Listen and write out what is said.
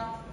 안녕.